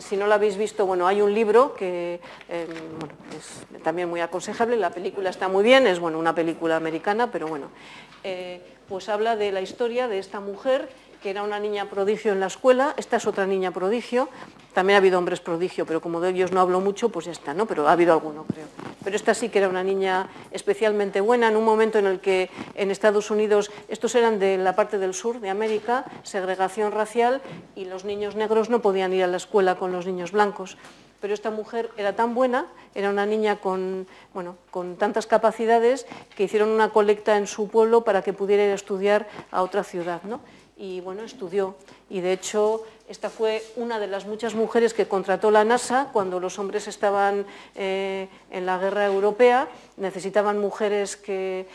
si no la habéis visto, bueno, hay un libro que es también muy aconsejable, la película está muy bien, es bueno, una película americana, pero bueno, pues habla de la historia de esta mujer que era una niña prodigio en la escuela, esta es otra niña prodigio, también ha habido hombres prodigio, pero como de ellos no hablo mucho, pues ya está, ¿no? Pero ha habido alguno, creo. Pero esta sí que era una niña especialmente buena, en un momento en el que en Estados Unidos, estos eran de la parte del sur de América, segregación racial, y los niños negros no podían ir a la escuela con los niños blancos pero esta mujer era tan buena, era una niña con, bueno, con tantas capacidades que hicieron una colecta en su pueblo para que pudiera ir a estudiar a otra ciudad. ¿no? Y bueno, estudió. Y de hecho, esta fue una de las muchas mujeres que contrató la NASA cuando los hombres estaban eh, en la guerra europea. Necesitaban mujeres que,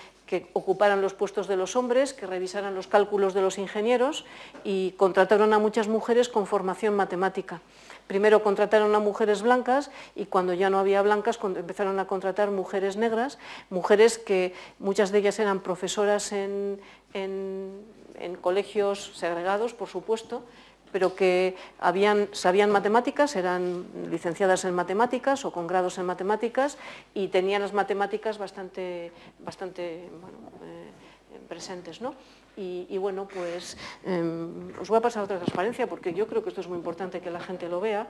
ocuparan los puestos de los hombres, que revisaran los cálculos de los ingenieros y contrataron a muchas mujeres con formación matemática. Primero contrataron a mujeres blancas y cuando ya no había blancas empezaron a contratar mujeres negras, mujeres que muchas de ellas eran profesoras en en colegios segregados, por supuesto, pero que sabían matemáticas, eran licenciadas en matemáticas o con grados en matemáticas y tenían las matemáticas bastante, bastante eh, presentes. ¿no? Y, bueno, pues em, os voy a pasar otra transparencia porque yo creo que esto es muy importante que la gente lo vea.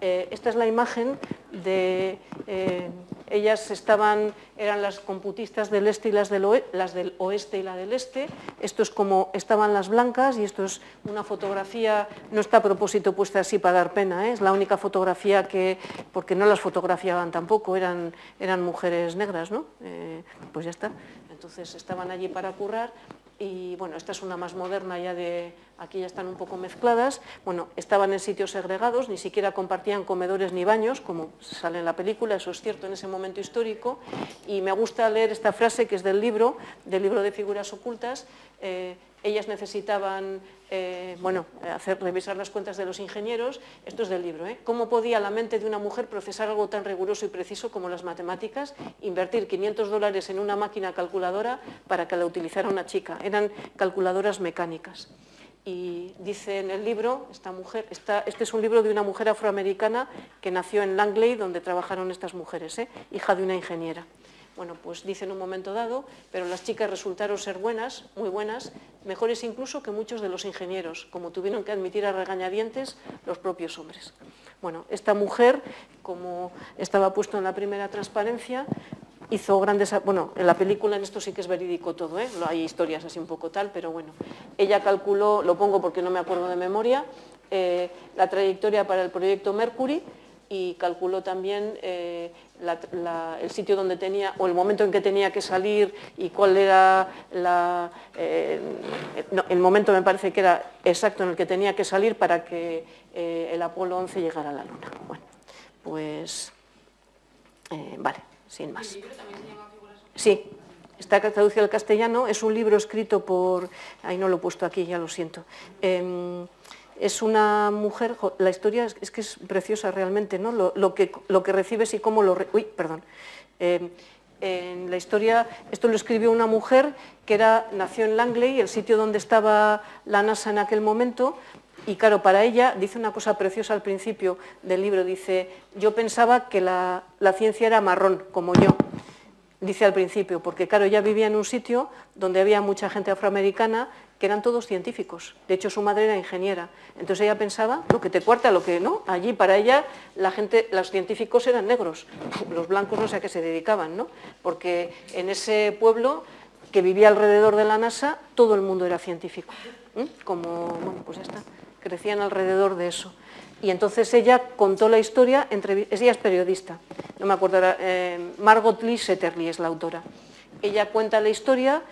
Eh, esta es la imagen de... Eh, ellas estaban, eran las computistas del este y las del, las del oeste y la del este. Esto es como estaban las blancas y esto es una fotografía, no está a propósito puesta así para dar pena, ¿eh? es la única fotografía que, porque no las fotografiaban tampoco, eran, eran mujeres negras, ¿no? pues ya está. Entonces estaban allí para currar y bueno, esta es una más moderna ya de, aquí ya están un poco mezcladas, bueno, estaban en sitios segregados, ni siquiera compartían comedores ni baños, como sale en la película, eso es cierto en ese momento histórico, y me gusta leer esta frase que es del libro, del libro de figuras ocultas, eh, ellas necesitaban eh, bueno, hacer, revisar las cuentas de los ingenieros, esto es del libro, ¿eh? ¿cómo podía la mente de una mujer procesar algo tan riguroso y preciso como las matemáticas, invertir 500 dólares en una máquina calculadora para que la utilizara una chica? Eran calculadoras mecánicas. Y dice en el libro, esta mujer, este es un libro de una mujer afroamericana que nació en Langley, donde trabajaron estas mujeres, ¿eh? hija de una ingeniera. Bueno, pues dice en un momento dado, pero las chicas resultaron ser buenas, muy buenas, mejores incluso que muchos de los ingenieros, como tuvieron que admitir a regañadientes los propios hombres. Bueno, esta mujer, como estaba puesto en la primera transparencia, hizo grandes... Bueno, en la película en esto sí que es verídico todo, ¿eh? hay historias así un poco tal, pero bueno, ella calculó, lo pongo porque no me acuerdo de memoria, eh, la trayectoria para el proyecto Mercury y calculó también eh, el sitio donde tenía, o el momento en que tenía que salir y cuál era eh, el momento me parece que era exacto en el que tenía que salir para que el Apolo 11 llegara a la Luna. Bueno, pues vale, sin más. Sí, está traducido al castellano, es un libro escrito por, ahí no lo he puesto aquí, ya lo siento, em, es una mujer, la historia es, que es preciosa realmente, ¿no? Lo, que, lo que recibes y cómo lo... uy, perdón. Em, en la historia, esto lo escribió una mujer que era, nació en Langley, el sitio donde estaba la NASA en aquel momento, y claro, para ella, dice una cosa preciosa al principio del libro, dice, yo pensaba que la, la ciencia era marrón, como yo dice al principio, porque claro, ella vivía en un sitio donde había mucha gente afroamericana que eran todos científicos. De hecho, su madre era ingeniera. Entonces ella pensaba, lo que te cuarta, lo que no. Allí para ella la gente, los científicos eran negros, los blancos no sé a qué se dedicaban, ¿no? Porque en ese pueblo que vivía alrededor de la NASA, todo el mundo era científico. Como, bueno, pues ya está, crecían alrededor de eso y entonces ella contó la historia, ella es periodista, no me acuerdo, eh, Margot Lee Setterly es la autora. Ella cuenta la historia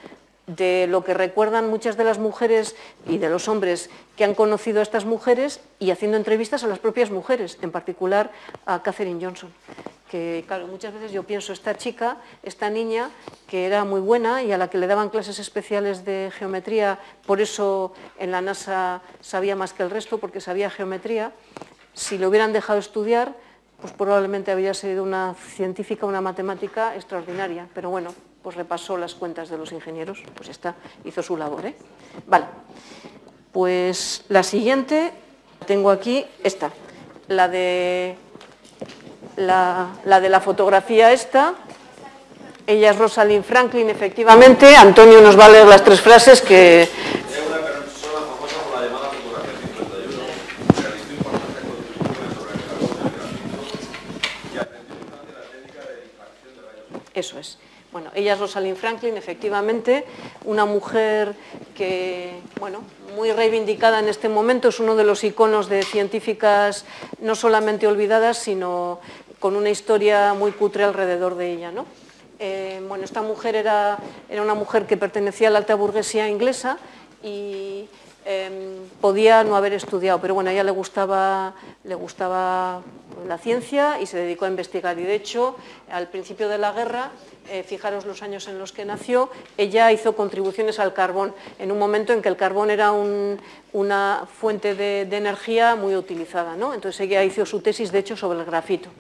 de lo que recuerdan muchas de las mujeres y de los hombres que han conocido a estas mujeres y haciendo entrevistas a las propias mujeres, en particular a Catherine Johnson. Que, claro, muchas veces yo pienso, esta chica, esta niña, que era muy buena y a la que le daban clases especiales de geometría, por eso en la NASA sabía más que el resto, porque sabía geometría, si lo hubieran dejado estudiar, pues probablemente habría sido una científica, una matemática extraordinaria, pero bueno, pues repasó las cuentas de los ingenieros, pues está, hizo su labor. ¿eh? Vale, pues la siguiente, tengo aquí esta, la de la, de la fotografía esta, ella es Rosalind Franklin, efectivamente, Antonio nos va a leer las tres frases que Eso es. Bueno, ella es Rosalind Franklin, efectivamente, una mujer que, bueno, muy reivindicada en este momento, es uno de los iconos de científicas no solamente olvidadas, sino con una historia muy cutre alrededor de ella. ¿no? Eh, bueno, esta mujer era, era una mujer que pertenecía a la alta burguesía inglesa y Em, podía no haber estudiado, pero bueno, a ella le gustaba, le gustaba la ciencia y se dedicó a investigar. Y de hecho, al principio de la guerra, eh, fijaros los años en los que nació, ella hizo contribuciones al carbón, en un momento en que el carbón era una fuente de, de, energía muy utilizada. ¿no? Entonces ella hizo su tesis, de hecho, sobre el grafito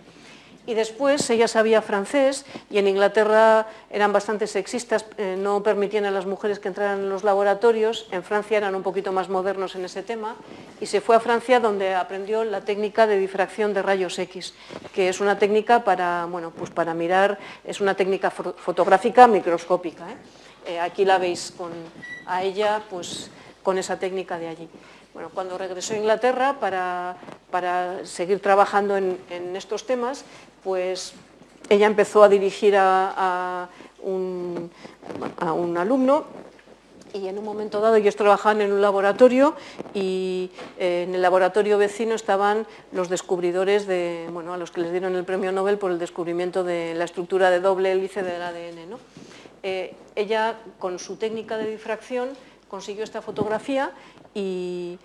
y después ella sabía francés y en Inglaterra eran bastante sexistas, eh, no permitían a las mujeres que entraran en los laboratorios, en Francia eran un poquito más modernos en ese tema y se fue a Francia donde aprendió la técnica de difracción de rayos X, que es una técnica para, bueno, pues para mirar, es una técnica fotográfica microscópica. ¿eh? Eh, aquí la veis con, a ella pues, con esa técnica de allí. Bueno, cuando regresó a Inglaterra para, para seguir trabajando en, en, estos temas, pues ella empezó a dirigir a, un, alumno y en un momento dado ellos trabajaban en un laboratorio y eh, en el laboratorio vecino estaban los descubridores de, bueno, a los que les dieron el premio Nobel por el descubrimiento de la estructura de doble hélice del ADN. Eh, ella, con su técnica de difracción, consiguió esta fotografía y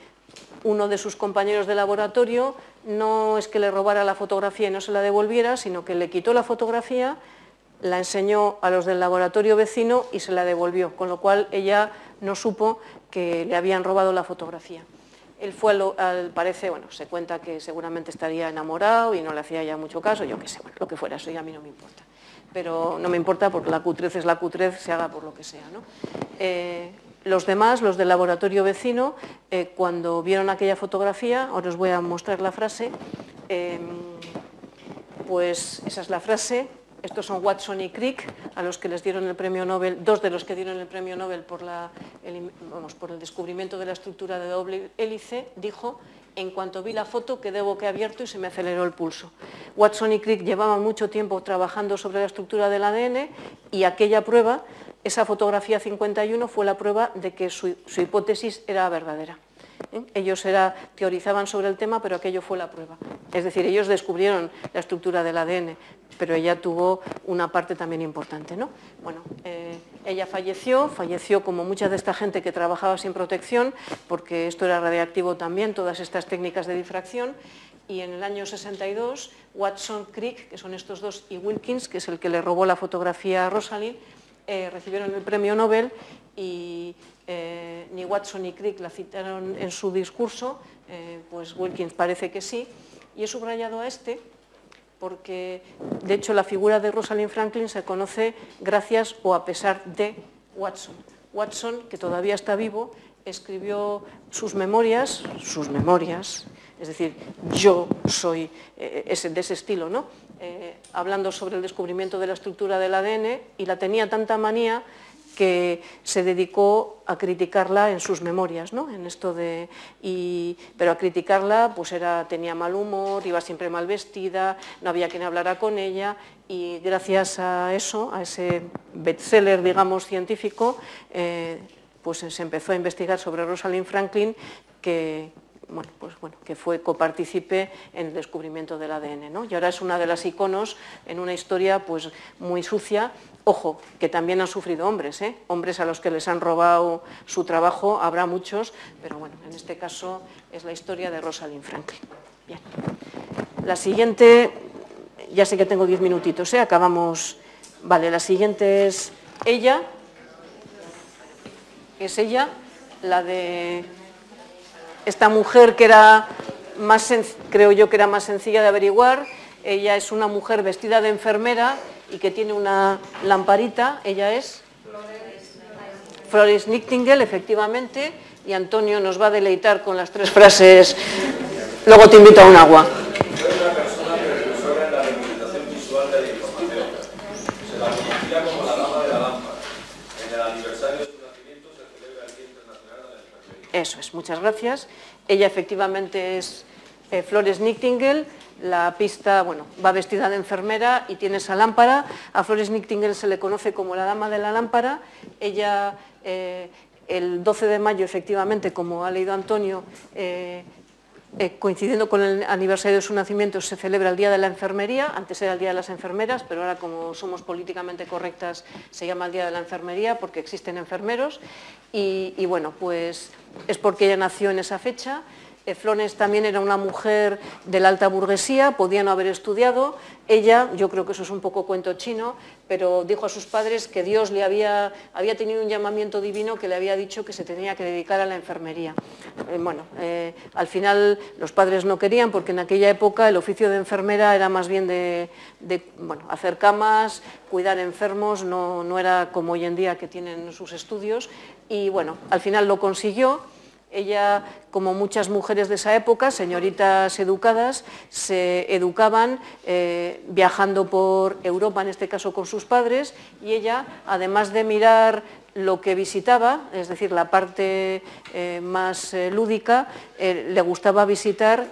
uno de sus compañeros de laboratorio no es que le robara la fotografía y no se la devolviera, sino que le quitó la fotografía, la enseñó a los del laboratorio vecino y se la devolvió, con lo cual ella no supo que le habían robado la fotografía. Él fue, al, parece, bueno, se cuenta que seguramente estaría enamorado y no le hacía ya mucho caso, yo qué sé, lo que fuera, eso ya a mí no me importa. Pero no me importa porque la cutrez es la cutrez, se haga por lo que sea. ¿no? Eh, los demás, los del laboratorio vecino, eh, cuando vieron aquella fotografía, ahora os voy a mostrar la frase, em, pues esa es la frase, estos son Watson y Crick, a los que les dieron el premio Nobel, dos de los que dieron el premio Nobel por, el, por el descubrimiento de la estructura de doble hélice, dijo, en cuanto vi la foto quedé abierto y se me aceleró el pulso. Watson y Crick llevaban mucho tiempo trabajando sobre la estructura del ADN y aquella prueba esa fotografía 51 fue la prueba de que su, hipótesis era verdadera. ¿Eh? Ellos teorizaban sobre el tema, pero aquello fue la prueba. Es decir, ellos descubrieron la estructura del ADN, pero ella tuvo una parte también importante. ¿no? Bueno, eh, ella falleció, falleció como mucha de esta gente que trabajaba sin protección, porque esto era radiactivo también, todas estas técnicas de difracción, y en el año 62 Watson, Crick, que son estos dos, y Wilkins, que es el que le robó la fotografía a Rosalind, eh, recibieron el premio Nobel eh, ni Watson ni Crick la citaron en su discurso, eh, pues Wilkins parece que sí, y he subrayado a este porque de hecho la figura de Rosalind Franklin se conoce gracias o a pesar de Watson. Watson, que todavía está vivo, escribió sus memorias, sus memorias, es decir, yo soy eh, de ese estilo, ¿no? Hablando sobre el descubrimiento de la estructura del ADN y la tenía tanta manía que se dedicó a criticarla en sus memorias, ¿no? en esto de, pero a criticarla pues era, tenía mal humor, iba siempre mal vestida, no había quien hablara con ella y gracias a eso, a ese bestseller, digamos, científico, eh, pues se empezó a investigar sobre Rosalind Franklin, que, bueno, pues, bueno, que fue copartícipe en el descubrimiento del ADN. ¿no? Y ahora es una de las iconos en una historia pues, muy sucia. Ojo, que también han sufrido hombres, ¿eh? hombres a los que les han robado su trabajo, habrá muchos, pero bueno, en este caso es la historia de Rosalind Franklin. Bien. La siguiente, ya sé que tengo diez minutitos, ¿eh? acabamos. Vale, la siguiente es ella, es ella, la de esta mujer que era más, creo yo que era más sencilla de averiguar, ella es una mujer vestida de enfermera y que tiene una lamparita, ella es Flores Nightingale, efectivamente, y Antonio nos va a deleitar con las tres frases, luego te invito a un agua. Eso es, muchas gracias. Ella efectivamente es eh, Flores Nightingale. La pista, bueno, va vestida de enfermera y tiene esa lámpara. A Flores Nightingale se le conoce como la dama de la lámpara. Ella, eh, el 12 de mayo, efectivamente, como ha leído Antonio, eh, eh, coincidiendo con el aniversario de su nacimiento, se celebra el Día de la Enfermería, antes era el Día de las Enfermeras, pero ahora como somos políticamente correctas se llama el Día de la Enfermería porque existen enfermeros. Y, y bueno, pues es porque ella nació en esa fecha. Flones también era una mujer de la alta burguesía, podía no haber estudiado. Ella, yo creo que eso es un poco cuento chino, pero dijo a sus padres que Dios le había, había tenido un llamamiento divino que le había dicho que se tenía que dedicar a la enfermería. Eh, bueno, eh, al final los padres no querían porque en aquella época el oficio de enfermera era más bien de, hacer camas, cuidar enfermos, no, no era como hoy en día que tienen sus estudios. Y bueno, al final lo consiguió ella, como muchas mujeres de esa época, señoritas educadas, se educaban eh, viajando por Europa, en este caso con sus padres, y ella, además de mirar lo que visitaba, es decir, la parte eh, más eh, lúdica, le gustaba visitar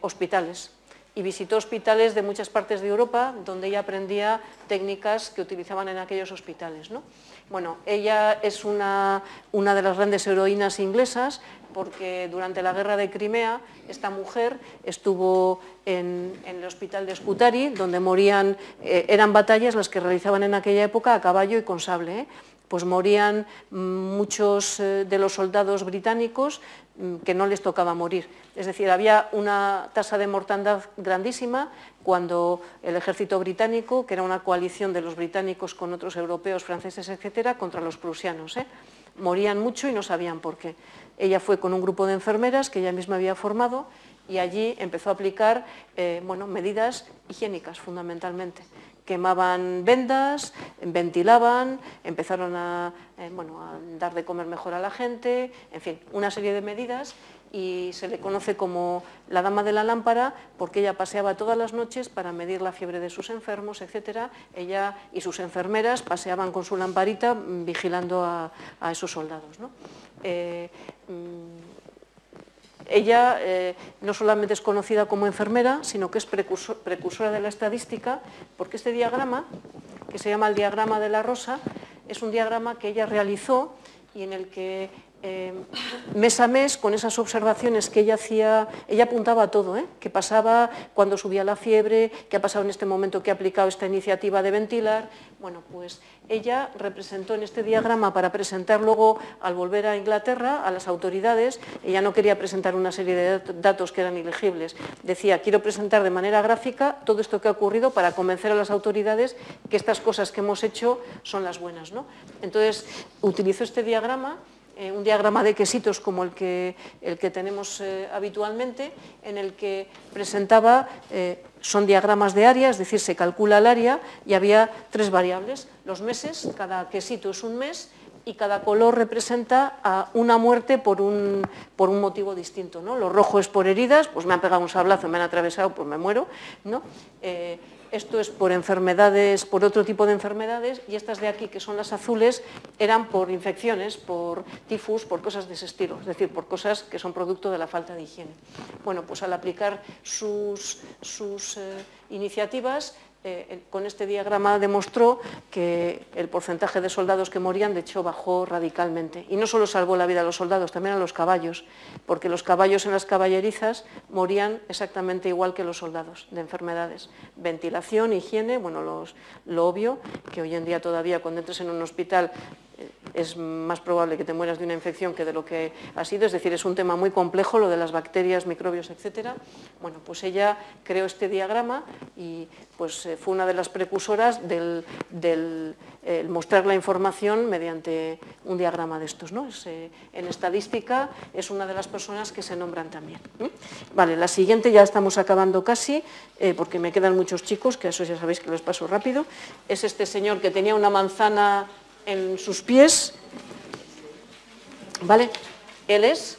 hospitales y visitó hospitales de muchas partes de Europa donde ella aprendía técnicas que utilizaban en aquellos hospitales. ¿no? Bueno, ella es una, una, de las grandes heroínas inglesas porque durante la guerra de Crimea esta mujer estuvo en, el hospital de Scutari donde morían, eh, eran batallas las que realizaban en aquella época a caballo y con sable. ¿eh? pues morían muchos eh, de los soldados británicos mm, que no les tocaba morir. Es decir, había una tasa de mortandad grandísima cuando el ejército británico, que era una coalición de los británicos con otros europeos, franceses, etcétera, contra los prusianos. ¿eh? Morían mucho y no sabían por qué. Ella fue con un grupo de enfermeras que ella misma había formado y allí empezó a aplicar eh, bueno, medidas higiénicas fundamentalmente quemaban vendas, ventilaban, empezaron a, eh, a dar de comer mejor a la gente, en fin, una serie de medidas y se le conoce como la dama de la lámpara porque ella paseaba todas las noches para medir la fiebre de sus enfermos, etc. Ella y sus enfermeras paseaban con su lamparita mm, vigilando a, esos soldados. Eh, mm, ella eh, no solamente es conocida como enfermera, sino que es precursora de la estadística, porque este diagrama, que se llama el diagrama de la rosa, es un diagrama que ella realizó y en el que eh, mes a mes con esas observaciones que ella hacía, ella apuntaba a todo, ¿eh? qué pasaba cuando subía la fiebre, qué ha pasado en este momento que ha aplicado esta iniciativa de ventilar. Bueno, pues ella representó en este diagrama para presentar luego al volver a Inglaterra a las autoridades, ella no quería presentar una serie de datos que eran ilegibles, decía quiero presentar de manera gráfica todo esto que ha ocurrido para convencer a las autoridades que estas cosas que hemos hecho son las buenas. ¿no? Entonces utilizó este diagrama eh, un diagrama de quesitos como el que, el que tenemos eh, habitualmente, en el que presentaba, eh, son diagramas de área, es decir, se calcula el área y había tres variables, los meses, cada quesito es un mes y cada color representa a una muerte por un, por un motivo distinto. ¿no? Lo rojo es por heridas, pues me han pegado un sablazo, me han atravesado, pues me muero. ¿no? Esto es por enfermedades, por otro tipo de enfermedades, y estas de aquí, que son las azules, eran por infecciones, por tifus, por cosas de ese estilo, es decir, por cosas que son producto de la falta de higiene. Bueno, pues al aplicar sus, sus eh, iniciativas, eh, con este diagrama demostró que el porcentaje de soldados que morían, de hecho, bajó radicalmente. Y no solo salvó la vida a los soldados, también a los caballos, porque los caballos en las caballerizas morían exactamente igual que los soldados, de enfermedades. Ventilación, higiene, bueno, lo obvio, que hoy en día todavía cuando entres en un hospital es más probable que te mueras de una infección que de lo que ha sido, es decir, es un tema muy complejo lo de las bacterias, microbios, etcétera. Bueno, pues ella creó este diagrama y pues eh, fue una de las precursoras del, mostrar la información mediante un diagrama de estos. ¿no? Eh, en estadística es una de las personas que se nombran también. Vale, la siguiente ya estamos acabando casi, eh, porque me quedan muchos chicos, que eso ya sabéis que los paso rápido. Es este señor que tenía una manzana en sus pies, ¿vale? Él es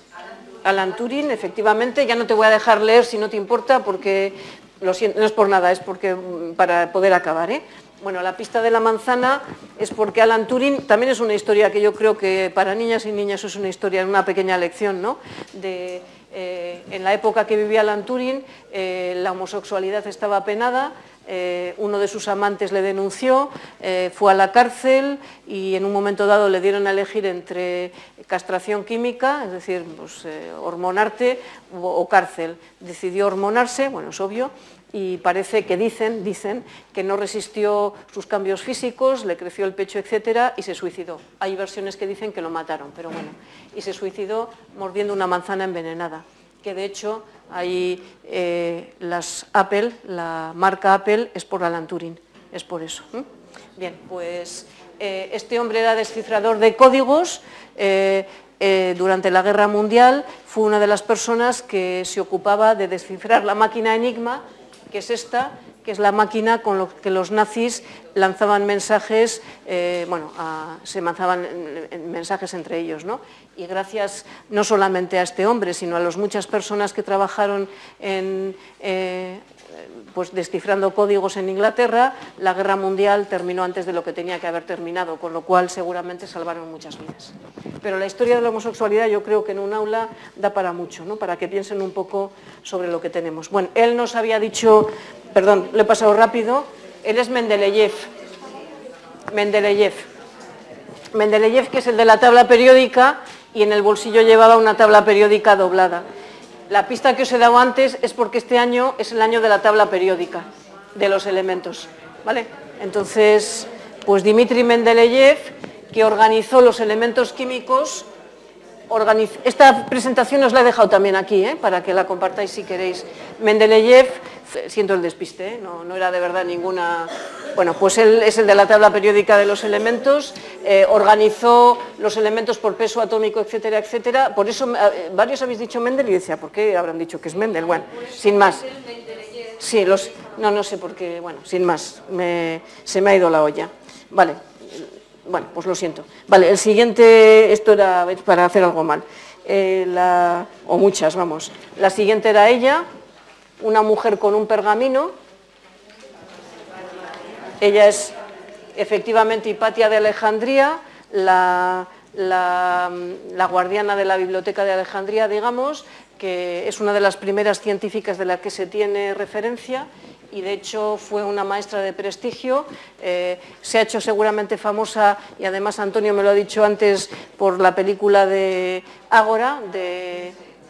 Alan Turing, efectivamente, ya no te voy a dejar leer si no te importa, porque no es por nada, es porque mm, para poder acabar, ¿eh? Bueno, la pista de la manzana es porque Alan Turing también es una historia que yo creo que para niñas y niñas es una historia, una pequeña lección, ¿no? De, eh, en la época que vivía Alan Turing, eh, la homosexualidad estaba penada, eh, uno de sus amantes le denunció, eh, fue a la cárcel y en un momento dado le dieron a elegir entre castración química, es decir, pues, eh, hormonarte o, cárcel. Decidió hormonarse, bueno, es obvio, y parece que dicen, dicen que no resistió sus cambios físicos, le creció el pecho, etcétera, y se suicidó. Hay versiones que dicen que lo mataron, pero bueno, y se suicidó mordiendo una manzana envenenada que de hecho hay eh, las Apple, la marca Apple es por Alan Turing, es por eso. Bien, pues eh, este hombre era descifrador de códigos, eh, durante la Guerra Mundial fue una de las personas que se ocupaba de descifrar la máquina Enigma, que es esta, que es la máquina con la que los nazis lanzaban mensajes, eh, bueno, se lanzaban mensajes entre ellos, ¿no? Y gracias no solamente a este hombre, sino a las muchas personas que trabajaron eh, pues descifrando códigos en Inglaterra, la guerra mundial terminó antes de lo que tenía que haber terminado, con lo cual seguramente salvaron muchas vidas. Pero la historia de la homosexualidad yo creo que en un aula da para mucho, ¿no? para que piensen un poco sobre lo que tenemos. Bueno, él nos había dicho, perdón, lo he pasado rápido, él es Mendeleev. Mendeleev. Mendeleev, que es el de la tabla periódica, y en el bolsillo llevaba una tabla periódica doblada. La pista que os he dado antes es porque este año es el año de la tabla periódica de los elementos. ¿vale? Entonces, pues Dimitri Mendeleev, que organizó los elementos químicos, esta presentación os la he dejado también aquí, ¿eh? para que la compartáis si queréis. Mendeleev, siento el despiste, ¿eh? no, era de verdad ninguna bueno, pues él es el de la tabla periódica de los elementos, eh, organizó los elementos por peso atómico, etcétera, etcétera. Por eso eh, varios habéis dicho Mendel y decía, ¿por qué habrán dicho que es Mendel? Bueno, sin más. Sí, los, no, no sé por qué, bueno, sin más, se me ha ido la olla. Vale, bueno, pues lo siento. Vale, el siguiente, esto era para hacer algo mal, eh, o muchas, vamos. La siguiente era ella, una mujer con un pergamino, ella es efectivamente Hipatia de Alejandría, la, guardiana de la Biblioteca de Alejandría, digamos, que es una de las primeras científicas de la que se tiene referencia y de hecho fue una maestra de prestigio, eh, se ha hecho seguramente famosa y además Antonio me lo ha dicho antes por la película de Ágora,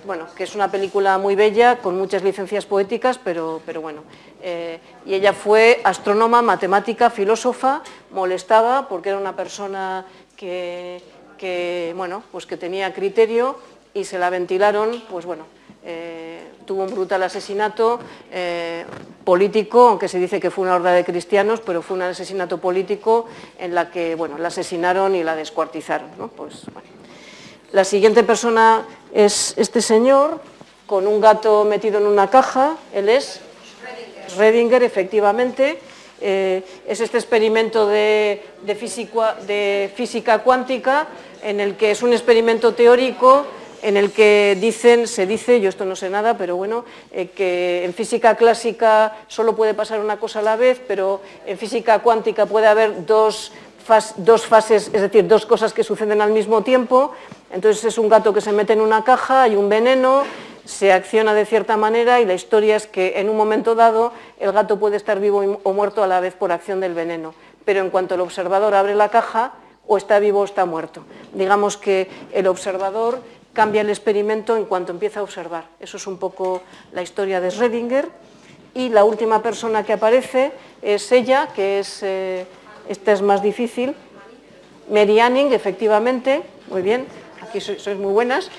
bueno, que es una película muy bella, con muchas licencias poéticas, pero, pero bueno. Eh, y ella fue astrónoma, matemática, filósofa, molestaba porque era una persona que, bueno, pues que tenía criterio y se la ventilaron, pues bueno, eh, tuvo un brutal asesinato eh, político, aunque se dice que fue una horda de cristianos, pero fue un asesinato político en la que bueno, la asesinaron y la descuartizaron. Pues, la siguiente persona es este señor, con un gato metido en una caja, él es Redinger, efectivamente, eh, es este experimento de física cuántica, en el que es un experimento teórico en el que dicen, se dice, yo esto no sé nada, pero bueno, eh, que en física clásica solo puede pasar una cosa a la vez, pero en física cuántica puede haber dos, dos fases, es decir, dos cosas que suceden al mismo tiempo. Entonces es un gato que se mete en una caja, hay un veneno, se acciona de cierta manera y la historia es que en un momento dado el gato puede estar vivo o muerto a la vez por acción del veneno. Pero en cuanto el observador abre la caja, o está vivo o está muerto. Digamos que el observador cambia el experimento en cuanto empieza a observar. Eso es un poco la historia de Schrödinger. Y la última persona que aparece es ella, que es, eh, esta es más difícil, Mary Anning, efectivamente, muy bien, aquí sois, muy buenas.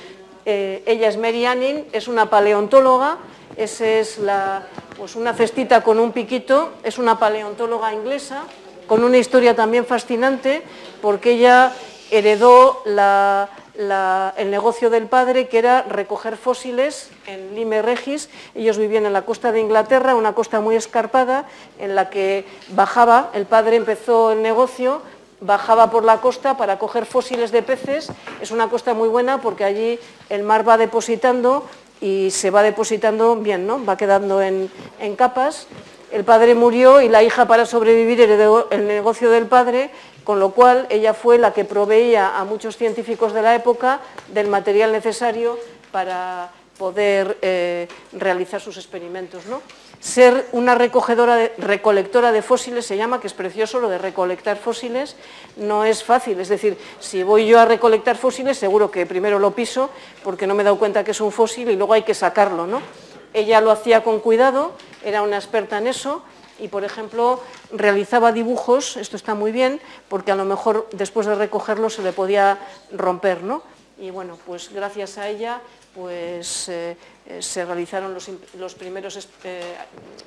Eh, ella es Mary Anning, es una paleontóloga, esa es la, pues una cestita con un piquito, es una paleontóloga inglesa, con una historia también fascinante, porque ella heredó la, el negocio del padre, que era recoger fósiles en Lime Regis. Ellos vivían en la costa de Inglaterra, una costa muy escarpada, en la que bajaba, el padre empezó el negocio, bajaba por la costa para coger fósiles de peces. Es una costa muy buena porque allí el mar va depositando y se va depositando bien, ¿no? va quedando en, en capas. El padre murió y la hija para sobrevivir heredó el negocio del padre con lo cual ella fue la que proveía a muchos científicos de la época del material necesario para poder eh, realizar sus experimentos. ¿no? Ser una recolectora de fósiles se llama, que es precioso lo de recolectar fósiles, no es fácil. Es decir, si voy yo a recolectar fósiles, seguro que primero lo piso porque no me he dado cuenta que es un fósil y luego hay que sacarlo. ¿no? Ella lo hacía con cuidado, era una experta en eso, y, por ejemplo, realizaba dibujos, esto está muy bien, porque a lo mejor después de recogerlo se le podía romper, ¿no? Y bueno, pues gracias a ella pues, eh, eh, se realizaron los, primeros eh,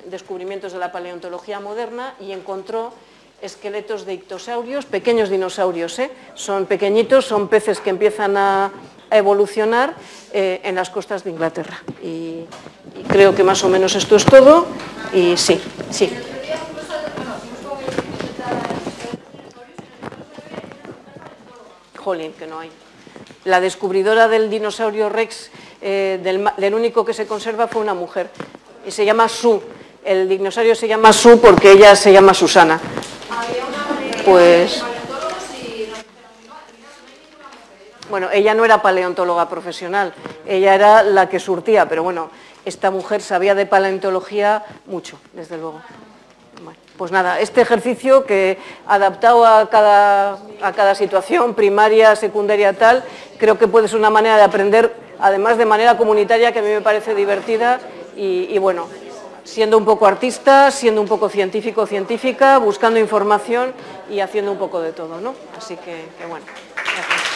descubrimientos de la paleontología moderna y encontró esqueletos de ictosaurios, pequeños dinosaurios, son pequeñitos, son peces que empiezan a, evolucionar en las costas de Inglaterra. y creo que más o menos esto es todo. Y sí, sí. Jolín, que no hay. La descubridora del dinosaurio Rex, eh, del, único que se conserva, fue una mujer. Y se llama Sue. El dinosaurio se llama Sue porque ella se llama Susana. Pues... Bueno, ella no era paleontóloga profesional, ella era la que surtía, pero bueno, esta mujer sabía de paleontología mucho, desde luego. pues nada, este ejercicio que adaptado a cada, a cada situación, primaria, secundaria, tal, creo que puede ser una manera de aprender, además de manera comunitaria, que a mí me parece divertida y, bueno, siendo un poco artista, siendo un poco científico científica, buscando información y haciendo un poco de todo, ¿no? Así que, bueno, gracias.